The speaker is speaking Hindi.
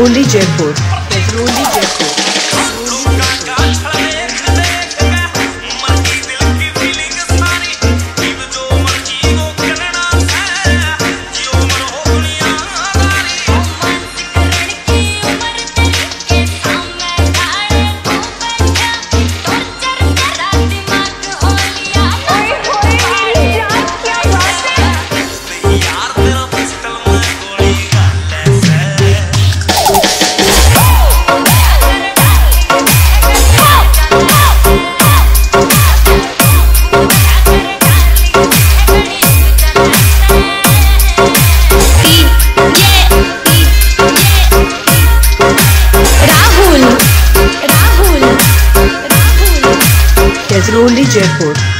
रोली जयपुर। Jaipur.